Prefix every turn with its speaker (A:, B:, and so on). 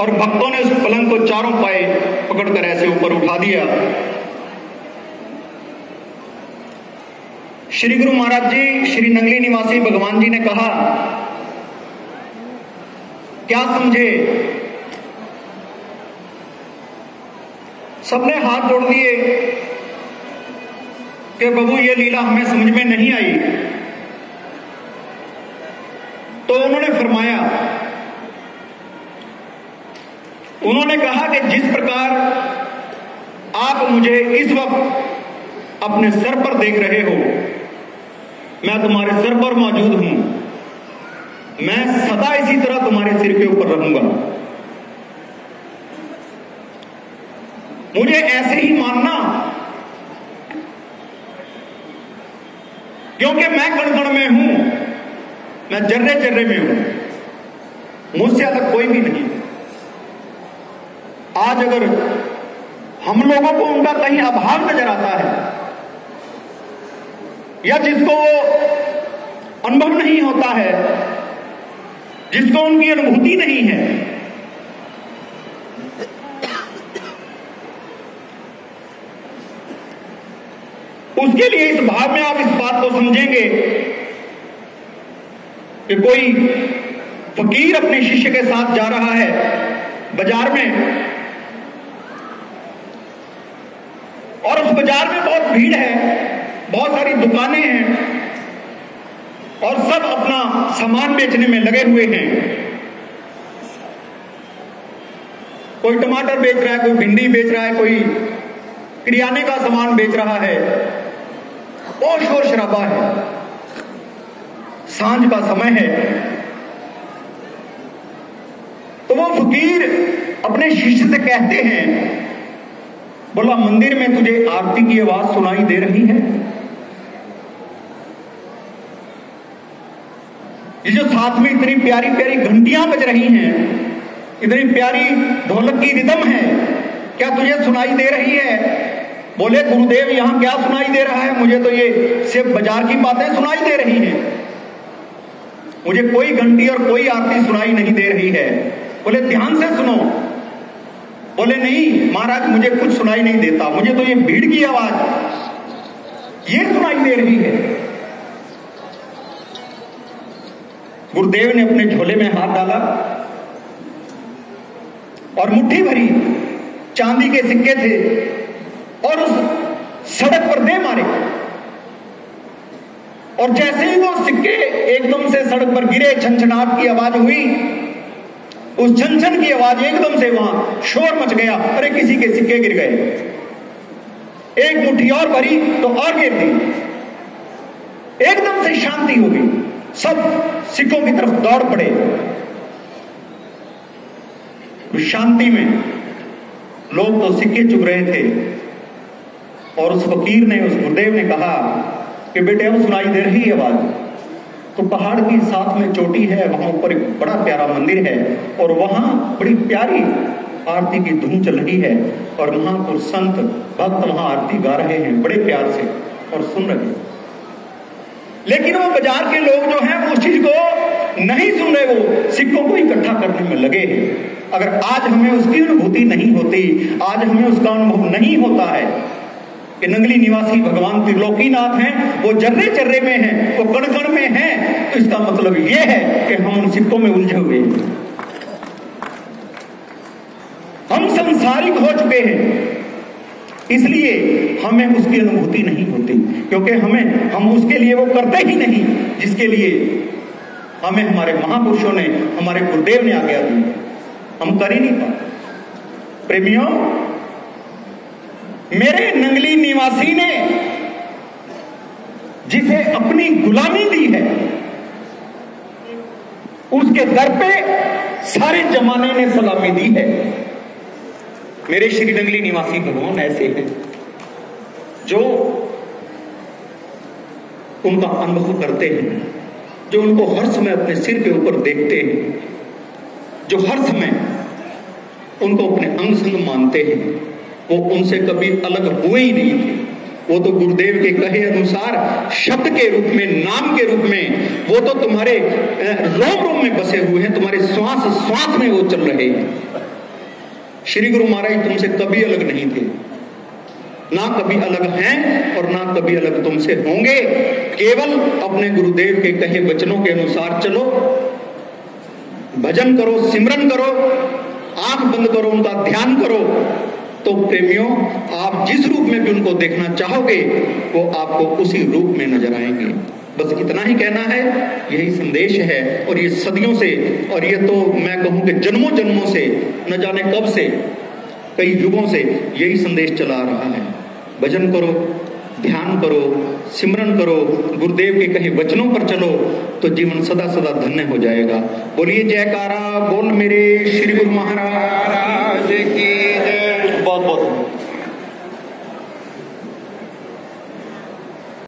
A: और भक्तों ने उस पलंग को चारों पाए, पकड़कर ऐसे ऊपर उठा दिया। श्री गुरु महाराज जी, श्री नंगली निवासी भगवान जी ने कहा, क्या समझे? सबने हाथ जोड़ दिए कि प्रभु ये लीला हमें समझ में नहीं आई तो उन्होंने फरमाया उन्होंने कहा कि जिस प्रकार आप मुझे इस वक्त अपने सर पर देख रहे हो, मैं तुम्हारे सर पर मौजूद हूँ। मैं सदा इसी तरह तुम्हारे सिर के ऊपर रहूँगा। मुझे ऐसे ही मानना, क्योंकि मैं कण कण में हूँ, मैं जर्रे जर्रे में हूँ। मुझसे अलग कोई भी नहीं आज अगर हम लोगों को उनका कहीं अभाव नज़र आता है, या जिसको वो अनुभव नहीं होता है, जिसको उनकी अनुभूति नहीं है, उसके लिए इस भाव में आप इस बात को समझेंगे कि कोई फकीर अपने शिष्य के साथ जा रहा है बाज़ार में और उस बाज़ार में बहुत भीड़ है, बहुत सारी दुकानें हैं और सब अपना सामान बेचने में लगे हुए हैं। कोई टमाटर बेच रहा है, कोई भिंडी बेच रहा है, कोई किरियाने का सामान बेच रहा है। और शोर शराबा है। साँझ का समय है। तो वो फकीर अपने शिष्य से कहते हैं बोला, मंदिर में तुझे आरती की आवाज़ सुनाई दे रही है? ये जो साथ में इतनी प्यारी प्यारी घंटियाँ बज रही हैं, इतनी प्यारी ढोलक की रिदम है, क्या तुझे सुनाई दे रही है? बोले, गुरुदेव, यहाँ क्या सुनाई दे रहा है? मुझे तो ये सिर्फ़ बाज़ार की बातें सुनाई दे रही हैं। मुझे कोई घंटी और कोई आरती सुनाई नहीं दे रही है। बोले, ध्यान से सुनो बोले, नहीं, महाराज, मुझे कुछ सुनाई नहीं देता। मुझे तो ये भीड़ की आवाज़। ये सुनाई दे रही है। गुरुदेव ने अपने झोले में हाथ डाला और मुट्ठी भरी। चांदी के सिक्के थे और उस सड़क पर दे मारे। और जैसे ही वो सिक्के एकदम से सड़क पर गिरे छनछनाट की आवाज़ हुई उस झनझन की आवाज़ एकदम से वहाँ शोर मच गया। अरे, किसी के सिक्के गिर गए। एक मुट्ठी और भरी तो और गिर गई। एकदम से शांति हो गई। सब सिक्कों की तरफ़ दौड़ पड़े। उस शांति में लोग तो सिक्के चुग रहे थे। और उस फकीर ने, उस गुरुदेव ने कहा कि, बेटे, अब सुनाई दे रही है आवाज़। तो पहाड़ की साथ में चोटी है, वहाँ ऊपर एक बड़ा प्यारा मंदिर है और वहाँ बड़ी प्यारी आरती की धूम चल रही है और वहाँ कुछ संत भक्त वहाँ आरती गा रहे हैं, बड़े प्यार से और सुन रहे हैं लेकिन वो बाज़ार के लोग जो हैं, उस चीज़ को नहीं सुन रहे, वो सिक्कों को इकट्ठा करने में लगे हैं। अगर आज हमें उसकी अनुभूति नहीं होती, आज हमें उसका अनुभव नहीं होता है कि नंगली निवासी भगवान त्रिलोकीनाथ हैं, वो जर्रे जर्रे में हैं, वो कण कण में हैं तो इसका मतलब ये है कि हम उन सिक्कों में उलझे हुए हैं। हम संसारिक हो चुके हैं। इसलिए हमें उसकी अनुभूति नहीं होती, क्योंकि हमें, हम उसके लिए वो करते ही नहीं, जिसके लिए हमें हमारे महापुरुषों ने, हमारे गुरुदेव ने आज्ञा दी। हम कर ही नहीं पाते। प्रेमियों, मेरे नंगली निवासी ने जिसे अपनी गुलामी दी है उसके दर पे सारे जमाने ने सलामी दी है। मेरे श्री निवासी भगवान ऐसे हैं, जो उनका अनुभव करते हैं, जो उनको हर समय अपने सिर के ऊपर देखते हैं, जो हर समय उनको अपने अंग संग मानते हैं, वो उनसे कभी अलग हुए ही नहीं थे। वो तो गुरुदेव के कहे अनुसार शब्द के रूप में, नाम के रूप में, वो तो तुम्हारे रोम रोम में बसे हुए हैं, तुम्हारे श्वास श्वास में वो चल रहे श्री गुरु महाराज तुमसे कभी अलग नहीं थे। ना कभी अलग हैं और ना कभी अलग तुमसे होंगे। केवल अपने गुरुदेव के कहे वचनों के अनुसार चलो। भजन करो, सिमरन करो, आँख बंद करो, उनका ध्यान करो। तो प्रेमियों, आप जिस रूप में भी उनको देखना चाहोगे, वो आपको उसी रूप में नज़र आएँगे। बस इतना ही कहना है, यही संदेश है, और ये सदियों से, और ये तो मैं कहूँ कि जन्मों जन्मों से, न जाने कब से, कई युगों से यही संदेश चला रहा है। भजन करो, ध्यान करो, सिमरन करो, गुरुदेव के कहे वचनों पर चलो तो जीवन सदा सदा धन्य हो जाएगा। बोलिए जयकारा, बोल मेरे श्री गुरु महाराज की।